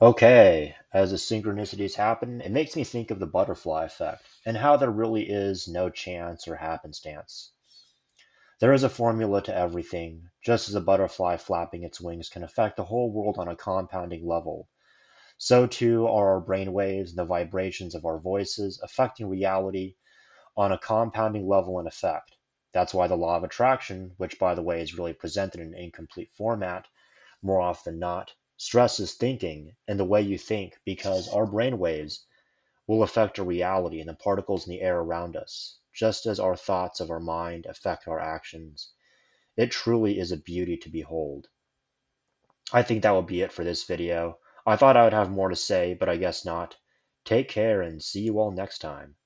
Okay, as the synchronicities happen, it makes me think of the butterfly effect and how there really is no chance or happenstance. There is a formula to everything, just as a butterfly flapping its wings can affect the whole world on a compounding level. So too are our brain waves and the vibrations of our voices affecting reality on a compounding level and effect. That's why the law of attraction, which by the way is really presented in an incomplete format more often than not, stresses thinking and the way you think because our brain waves will affect our reality and the particles in the air around us, just as our thoughts of our mind affect our actions. It truly is a beauty to behold. I think that will be it for this video. I thought I would have more to say, but I guess not. Take care and see you all next time.